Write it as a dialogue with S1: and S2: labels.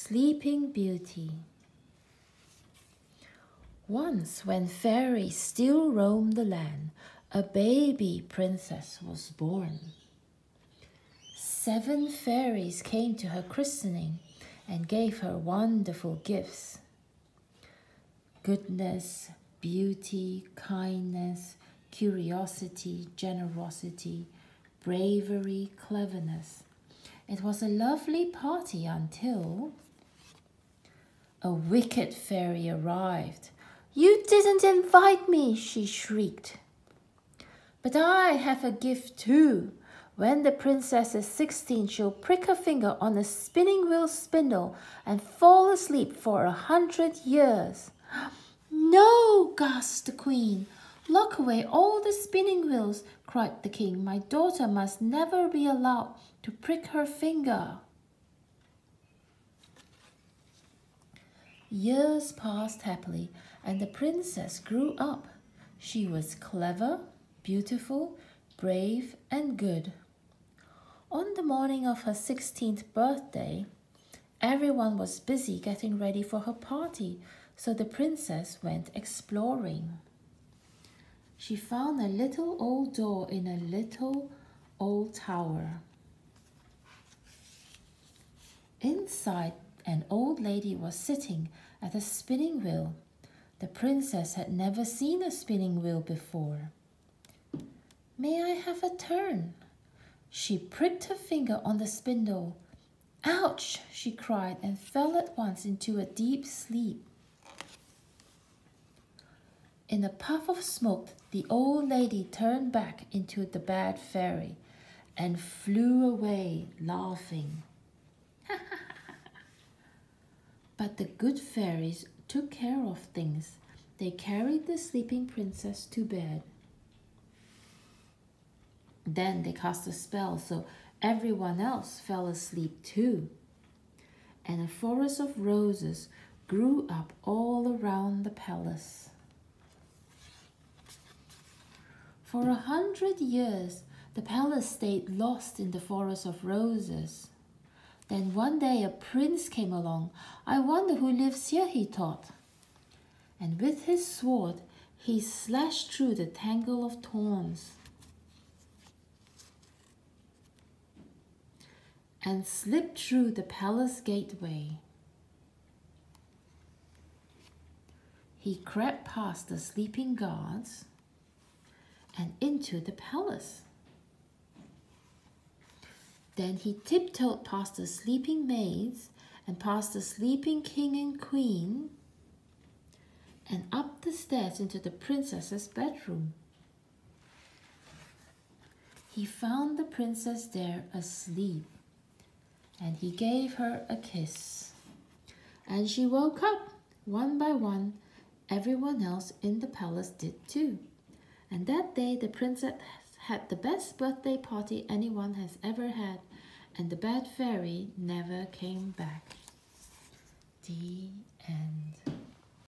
S1: Sleeping Beauty. Once, when fairies still roamed the land, a baby princess was born. Seven fairies came to her christening and gave her wonderful gifts goodness, beauty, kindness, curiosity, generosity, bravery, cleverness. It was a lovely party until a wicked fairy arrived. You didn't invite me, she shrieked. But I have a gift too. When the princess is 16, she'll prick her finger on a spinning wheel spindle and fall asleep for a hundred years. No, gasped the queen. Lock away all the spinning wheels, cried the king. My daughter must never be allowed to prick her finger. Years passed happily, and the princess grew up. She was clever, beautiful, brave, and good. On the morning of her 16th birthday, everyone was busy getting ready for her party, so the princess went exploring. She found a little old door in a little old tower. Inside, an old lady was sitting at a spinning wheel. The princess had never seen a spinning wheel before. May I have a turn? She pricked her finger on the spindle. Ouch! she cried and fell at once into a deep sleep. In a puff of smoke, the old lady turned back into the bad fairy and flew away laughing. But the good fairies took care of things. They carried the sleeping princess to bed. Then they cast a spell so everyone else fell asleep too. And a forest of roses grew up all around the palace. For a hundred years, the palace stayed lost in the forest of roses. Then one day a prince came along. I wonder who lives here, he thought. And with his sword, he slashed through the tangle of thorns and slipped through the palace gateway. He crept past the sleeping guards and into the palace. Then he tiptoed past the sleeping maids and past the sleeping king and queen and up the stairs into the princess's bedroom. He found the princess there asleep and he gave her a kiss. And she woke up one by one. Everyone else in the palace did too. And that day the princess had the best birthday party anyone has ever had and the bad fairy never came back. The end.